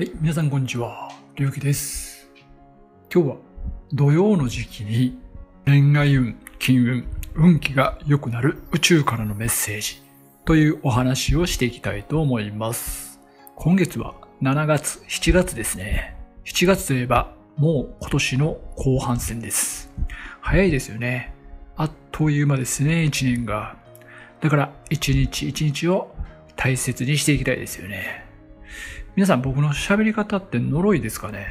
はい、皆さんこんにちは。りゅうきです。今日は土曜の時期に恋愛運、金運、運気が良くなる宇宙からのメッセージというお話をしていきたいと思います。今月は7月、7月ですね。7月といえばもう今年の後半戦です。早いですよね。あっという間ですね、1年が。だから一日一日を大切にしていきたいですよね。皆さん僕の喋り方って呪いですかね？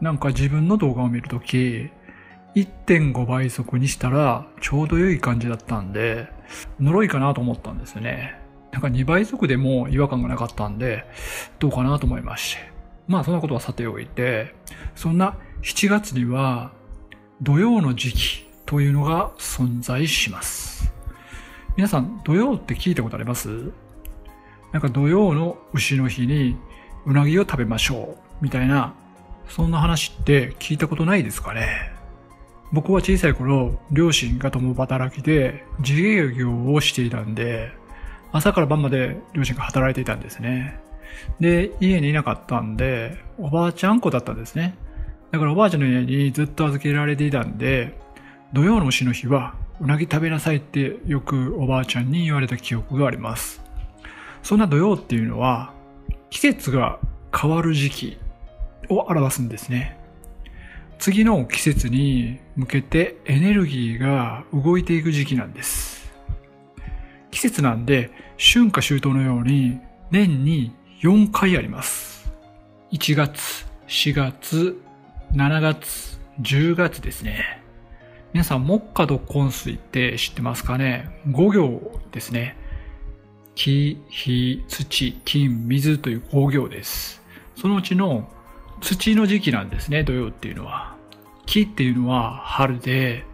なんか自分の動画を見るとき、1.5倍速にしたらちょうど良い感じだったんで、呪いかなと思ったんですよね。なんか2倍速でも違和感がなかったんで、どうかなと思いまして。まあそんなことはさておいて、そんな7月には土曜の時期というのが存在します。皆さん土曜って聞いたことあります？なんか土曜の牛の日にうなぎを食べましょうみたいなそんな話って聞いたことないですかね？僕は小さい頃両親が共働きで自営業をしていたんで朝から晩まで両親が働いていたんですね。で家にいなかったんでおばあちゃん子だったんですね。だからおばあちゃんの家にずっと預けられていたんで土曜の牛の日はうなぎ食べなさいってよくおばあちゃんに言われた記憶があります。そんな土曜っていうのは季節が変わる時期を表すんですね。次の季節に向けてエネルギーが動いていく時期なんです。季節なんで春夏秋冬のように年に4回あります。1月、4月、7月、10月ですね。皆さん、木下土根水って知ってますかね ?5 行ですね。木、火、土、金、水という工業です。そのうちの土の時期なんですね、土曜っていうのは。木っていうのは春で、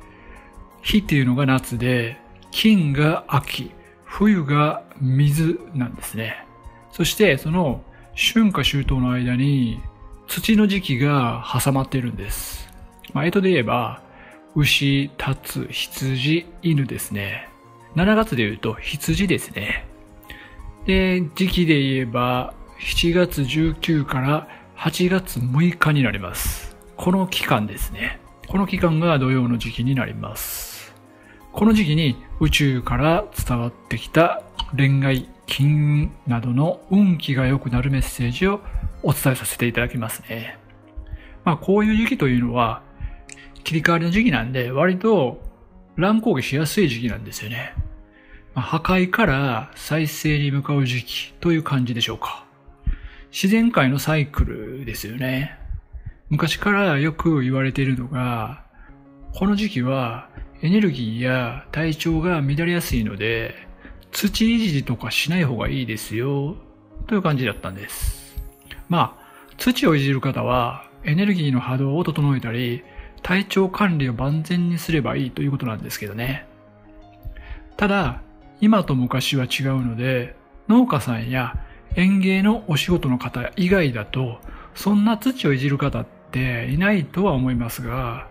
火っていうのが夏で、金が秋、冬が水なんですね。そしてその春夏秋冬の間に土の時期が挟まっているんです。まあ、えとで言えば、牛、タツ、羊、犬ですね。7月で言うと羊ですね。で、時期で言えば、7月19から8月6日になります。この期間ですね。この期間が土曜の時期になります。この時期に宇宙から伝わってきた恋愛、金運などの運気が良くなるメッセージをお伝えさせていただきますね。まあこういう時期というのは切り替わりの時期なんで割と乱高下しやすい時期なんですよね。破壊から再生に向かう時期という感じでしょうか。自然界のサイクルですよね。昔からよく言われているのが、この時期はエネルギーや体調が乱れやすいので、土いじりとかしない方がいいですよ、という感じだったんです。まあ、土をいじる方はエネルギーの波動を整えたり、体調管理を万全にすればいいということなんですけどね。ただ、今と昔は違うので、農家さんや園芸のお仕事の方以外だと、そんな土をいじる方っていないとは思いますが、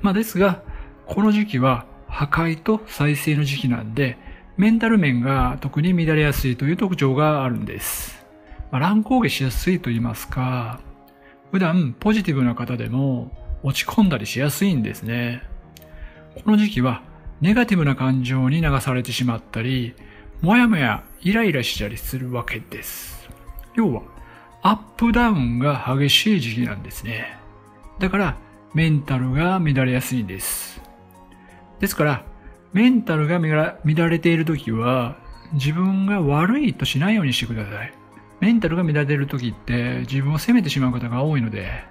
まあですが、この時期は破壊と再生の時期なんで、メンタル面が特に乱れやすいという特徴があるんです。まあ、乱高下しやすいと言いますか、普段ポジティブな方でも落ち込んだりしやすいんですね。この時期はネガティブな感情に流されてしまったり、もやもやイライラしたりするわけです。要は、アップダウンが激しい時期なんですね。だから、メンタルが乱れやすいんです。ですから、メンタルが乱れている時は、自分が悪いとしないようにしてください。メンタルが乱れている時って自分を責めてしまう方が多いので、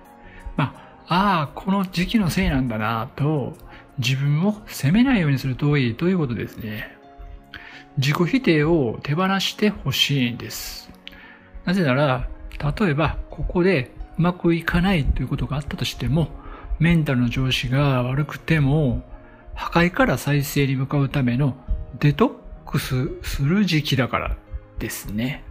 まあ、ああ、この時期のせいなんだなと、自分を責めないようにするといいということですね。自己否定を手放してほしいんです。なぜなら、例えばここでうまくいかないということがあったとしても、メンタルの調子が悪くても、破壊から再生に向かうためのデトックスする時期だからですね。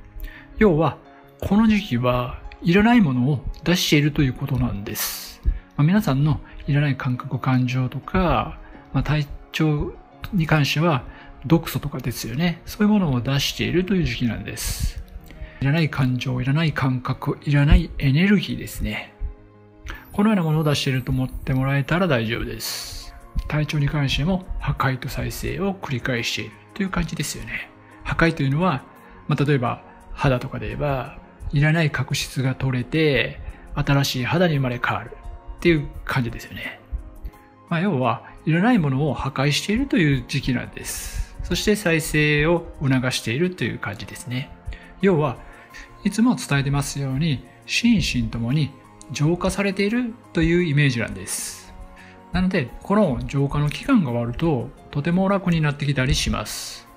要は、この時期はいらないものを出しているということなんです。まあ、皆さんのいらない感覚、感情とか、まあ、体調に関しては毒素とかですよね。そういうものを出しているという時期なんです。いらない感情、いらない感覚、いらないエネルギーですね。このようなものを出していると思ってもらえたら大丈夫です。体調に関しても破壊と再生を繰り返しているという感じですよね。破壊というのは、まあ、例えば肌とかで言えば、いらない角質が取れて、新しい肌に生まれ変わるっていう感じですよね。まあ、要は、いらないものを破壊しているという時期なんです。そして再生を促しているという感じですね。要は、いつも伝えてますように、心身ともに浄化されているというイメージなんです。なので、この浄化の期間が終わると、とても楽になってきたりします。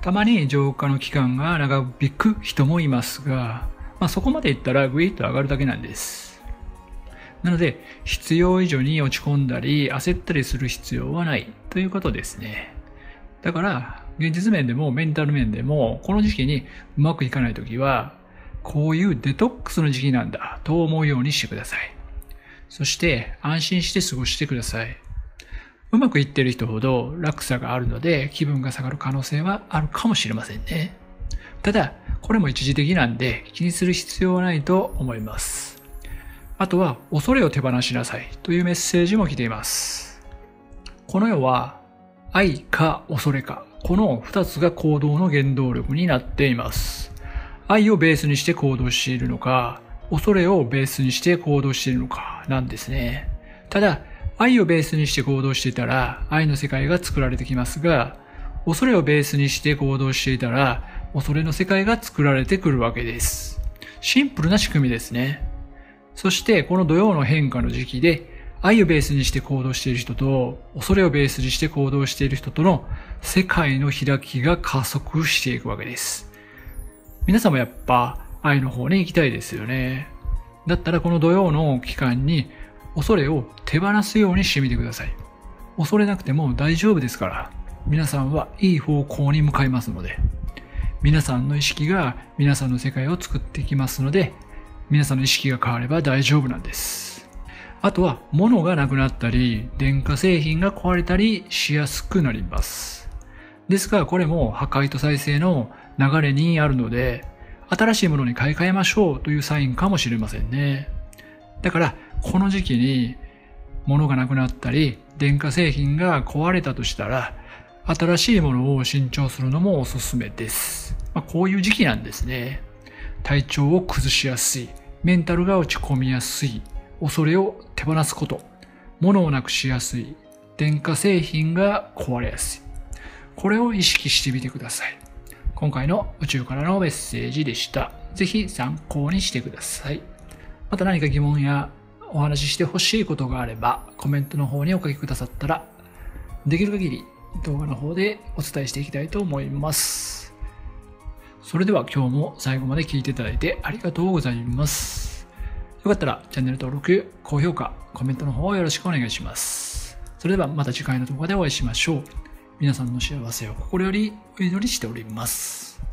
たまに浄化の期間が長引く人もいますが、まあ、そこまでいったらグイッと上がるだけなんです。なので、必要以上に落ち込んだり焦ったりする必要はないということですね。だから、現実面でもメンタル面でも、この時期にうまくいかないときは、こういうデトックスの時期なんだと思うようにしてください。そして安心して過ごしてください。うまくいってる人ほど落差があるので気分が下がる可能性はあるかもしれませんね。ただ、これも一時的なんで気にする必要はないと思います。あとは、恐れを手放しなさいというメッセージも来ています。この世は、愛か恐れか、この二つが行動の原動力になっています。愛をベースにして行動しているのか、恐れをベースにして行動しているのかなんですね。ただ、愛をベースにして行動していたら、愛の世界が作られてきますが、恐れをベースにして行動していたら、恐れの世界が作られてくるわけです。シンプルな仕組みですね。そして、この土曜の変化の時期で、愛をベースにして行動している人と、恐れをベースにして行動している人との世界の開きが加速していくわけです。皆さんもやっぱ愛の方に行きたいですよね。だったらこの土曜の期間に恐れを手放すようにしてみてください。恐れなくても大丈夫ですから、皆さんはいい方向に向かいますので、皆さんの意識が皆さんの世界を作っていきますので、皆さんの意識が変われば大丈夫なんです。あとは物がなくなったり、電化製品が壊れたりしやすくなります。ですがこれも破壊と再生の流れにあるので、新しいものに買い替えましょうというサインかもしれませんね。だから、この時期に物がなくなったり、電化製品が壊れたとしたら、新しいものを新調するのもおすすめです。まあ、こういう時期なんですね。体調を崩しやすい、メンタルが落ち込みやすい、恐れを手放すこと、物をなくしやすい、電化製品が壊れやすい。これを意識してみてください。今回の宇宙からのメッセージでした。ぜひ参考にしてください。また何か疑問やお話ししてほしいことがあれば、コメントの方にお書きくださったら、できる限り動画の方でお伝えしていきたいと思います。それでは今日も最後まで聞いていただいてありがとうございます。よかったらチャンネル登録、高評価、コメントの方よろしくお願いします。それではまた次回の動画でお会いしましょう。皆さんの幸せを心よりお祈りしております。